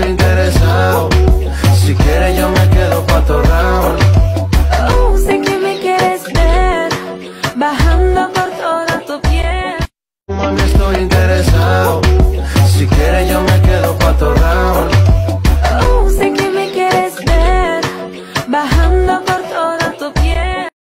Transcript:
muy interesado